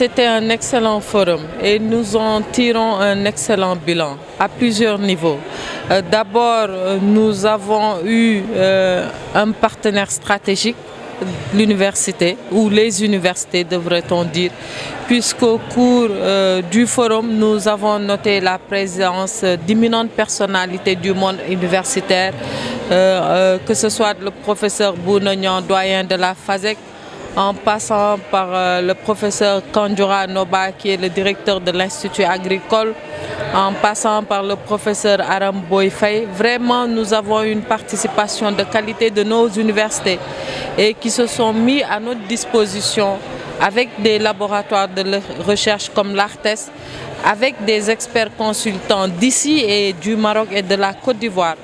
C'était un excellent forum et nous en tirons un excellent bilan à plusieurs niveaux. Euh, D'abord, euh, nous avons eu euh, un partenaire stratégique, l'université, ou les universités devrait-on dire, puisqu'au cours du forum, nous avons noté la présence d'imminentes personnalités du monde universitaire, que ce soit le professeur Bounagnan, doyen de la FASEC, en passant par euh, le professeur Kandjura Noba, qui est le directeur de l'Institut agricole, en passant par le professeur Aram Boyfay. Vraiment, nous avons une participation de qualité de nos universités et qui se sont mis à notre disposition avec des laboratoires de recherche comme l'ARTES, avec des experts consultants d'ici et du Maroc et de la Côte d'Ivoire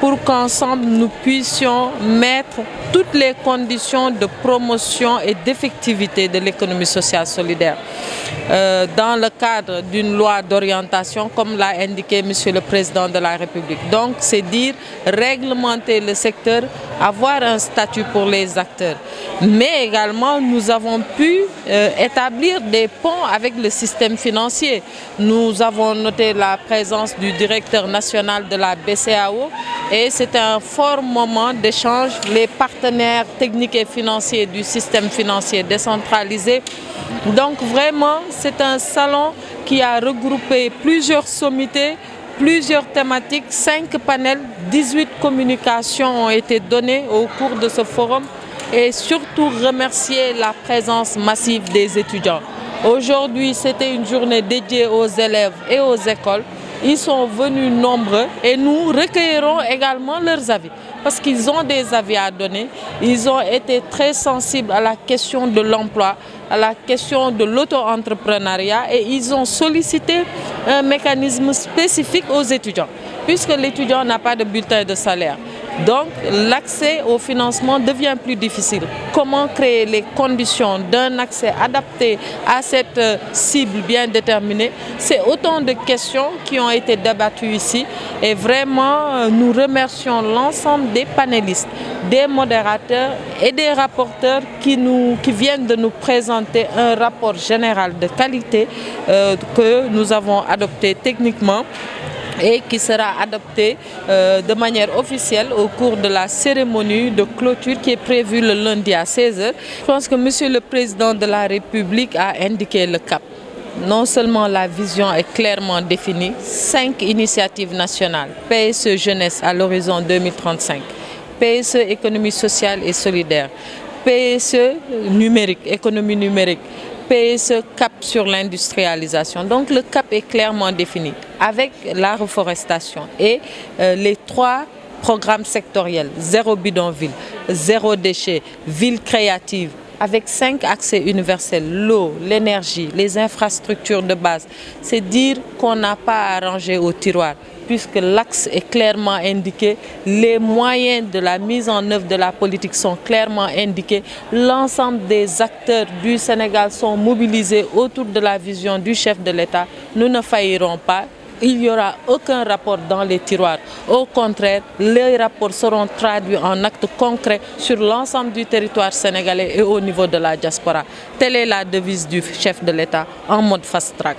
pour qu'ensemble nous puissions mettre toutes les conditions de promotion et d'effectivité de l'économie sociale solidaire euh, dans le cadre d'une loi d'orientation comme l'a indiqué Monsieur le Président de la République. Donc c'est dire réglementer le secteur, avoir un statut pour les acteurs. Mais également nous avons pu euh, établir des ponts avec le système financier. Nous avons noté la présence du directeur national de la BCAO et c'est un fort moment d'échange. Les partenaires techniques et financiers du système financier décentralisé. Donc vraiment, c'est un salon qui a regroupé plusieurs sommités, plusieurs thématiques, 5 panels, 18 communications ont été données au cours de ce forum et surtout remercier la présence massive des étudiants. Aujourd'hui, c'était une journée dédiée aux élèves et aux écoles. Ils sont venus nombreux et nous recueillerons également leurs avis parce qu'ils ont des avis à donner. Ils ont été très sensibles à la question de l'emploi, à la question de l'auto-entrepreneuriat et ils ont sollicité un mécanisme spécifique aux étudiants puisque l'étudiant n'a pas de bulletin de salaire. Donc l'accès au financement devient plus difficile. Comment créer les conditions d'un accès adapté à cette cible bien déterminée? C'est autant de questions qui ont été débattues ici et vraiment nous remercions l'ensemble des panélistes, des modérateurs et des rapporteurs qui, nous, viennent de nous présenter un rapport général de qualité euh, que nous avons adopté techniquement et qui sera adopté euh, de manière officielle au cours de la cérémonie de clôture qui est prévue le lundi à 16h. Je pense que Monsieur le Président de la République a indiqué le cap. Non seulement la vision est clairement définie, cinq initiatives nationales, PSE Jeunesse à l'horizon 2035, PSE Économie sociale et solidaire, PSE numérique, économie numérique, PSE cap sur l'industrialisation. Donc le cap est clairement défini avec la reforestation et euh, les trois programmes sectoriels, zéro bidonville, zéro déchet, ville créative, avec cinq accès universels, l'eau, l'énergie, les infrastructures de base. C'est dire qu'on n'a pas à ranger au tiroir puisque l'axe est clairement indiqué, les moyens de la mise en œuvre de la politique sont clairement indiqués, l'ensemble des acteurs du Sénégal sont mobilisés autour de la vision du chef de l'État. Nous ne faillirons pas, il n'y aura aucun rapport dans les tiroirs. Au contraire, les rapports seront traduits en actes concrets sur l'ensemble du territoire sénégalais et au niveau de la diaspora. Telle est la devise du chef de l'État en mode fast-track.